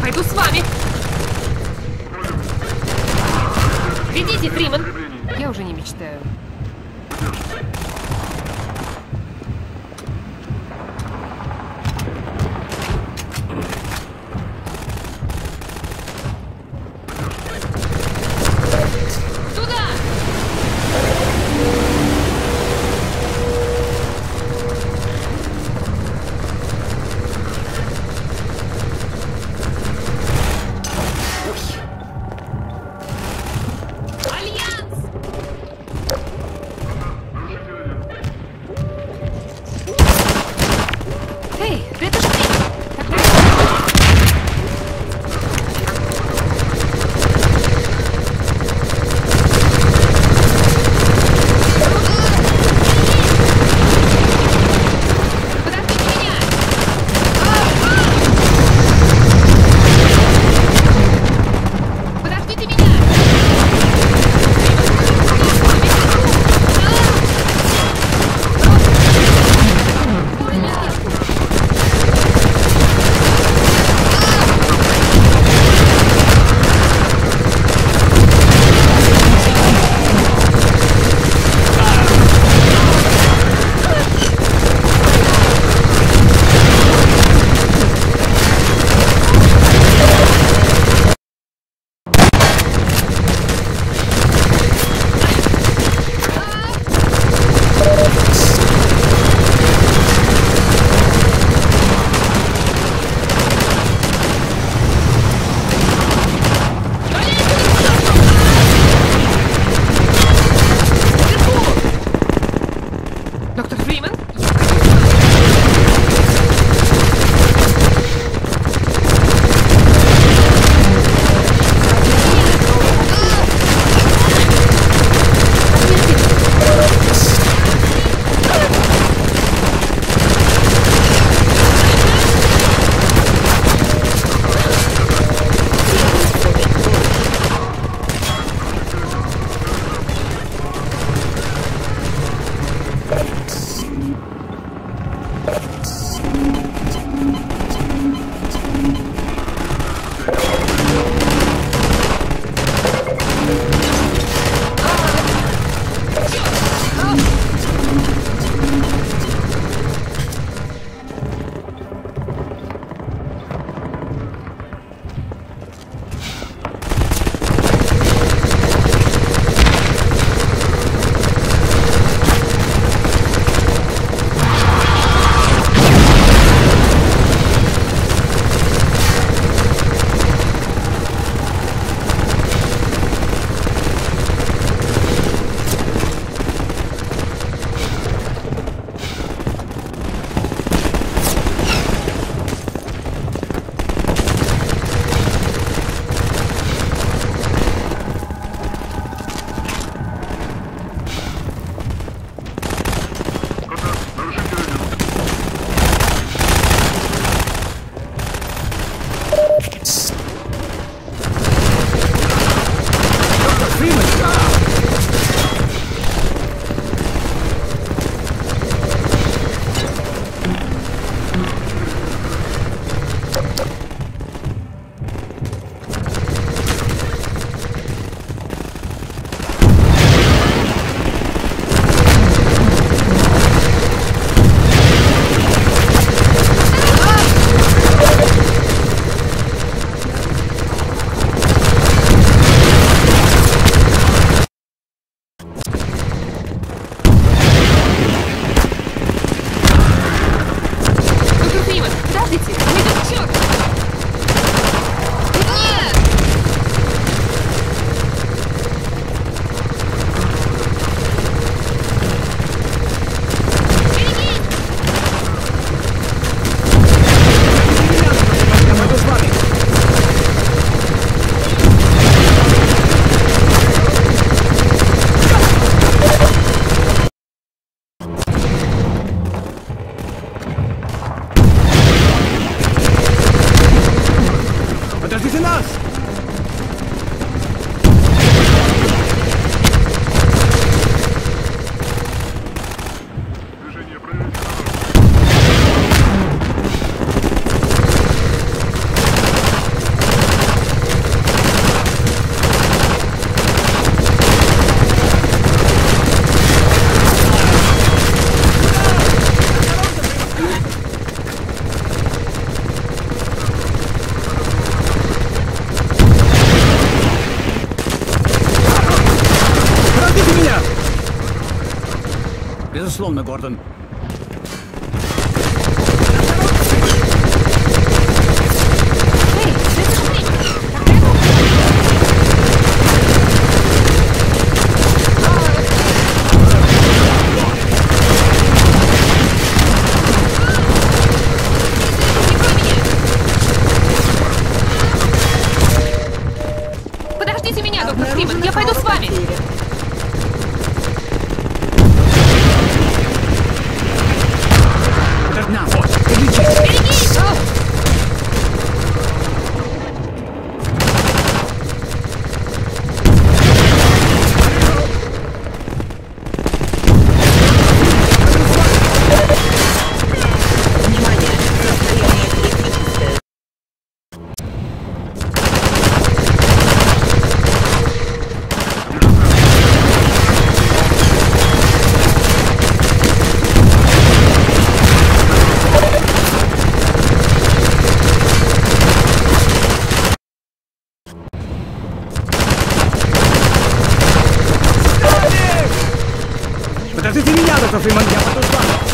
Пойду с вами. Ведите, Фриман. Я уже не мечтаю. longe, Gordon. Αυτή τη μιλιάδα τροφίμων για αυτό το.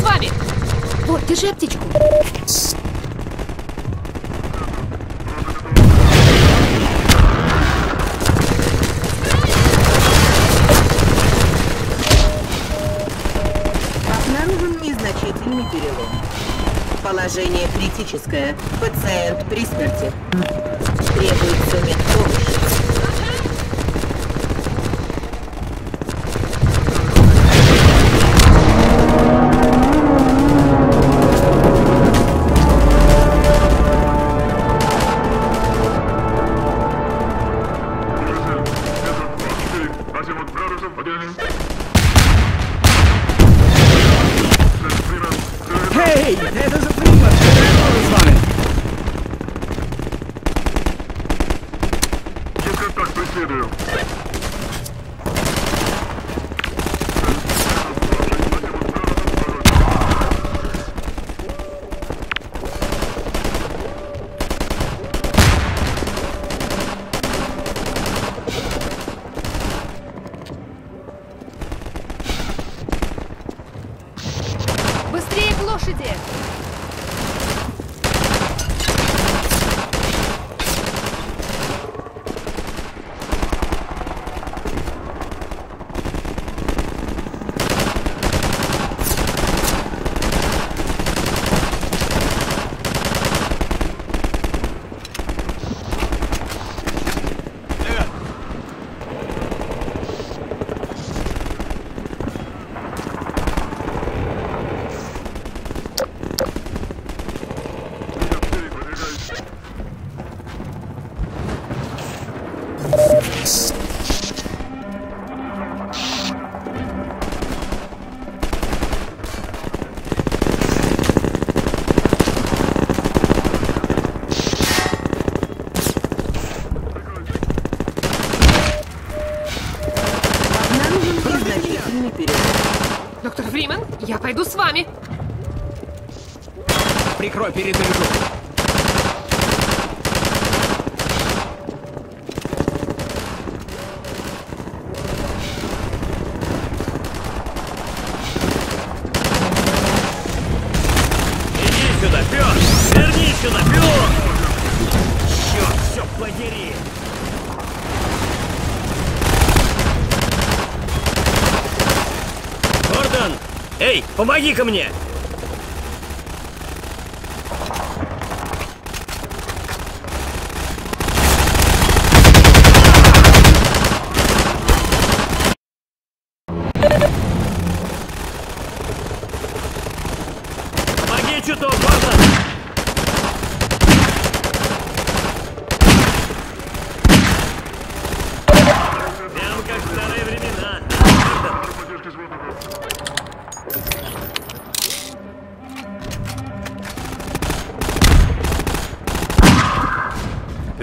вами! Вот, держи аптечку. Обнаружен незначительный перелом. Положение критическое. Пациент при смерти. Требуется медпомощь. Доктор Фриман, я пойду с вами. Прикрой передвижу. Эй, помоги-ка мне!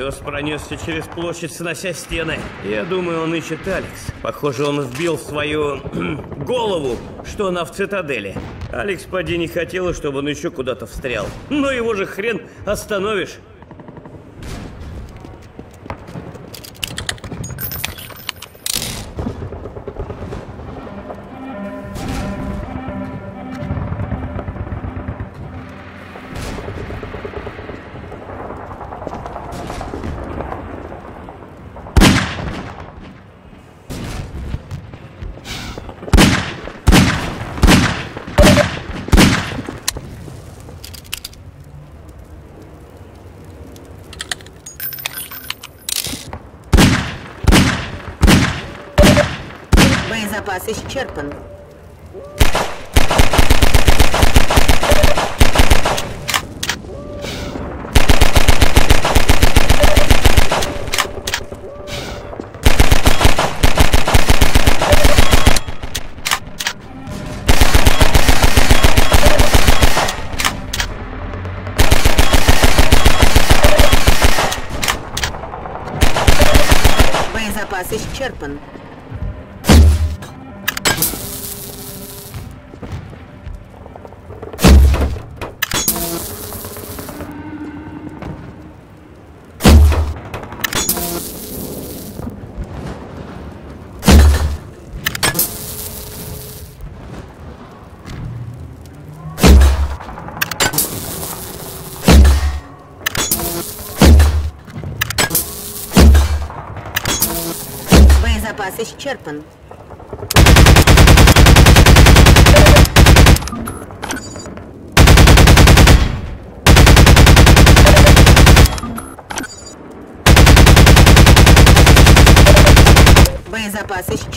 Пес пронесся через площадь, снося стены. Я думаю, он ищет Алекс. Похоже, он вбил свою голову, что она в цитадели. Алекс поди не хотела, чтобы он еще куда-то встрял. Но его же хрен остановишь. Боезапас исчерпан. Боезапас исчерпан. Исчерпан. Боезапас исчерпан.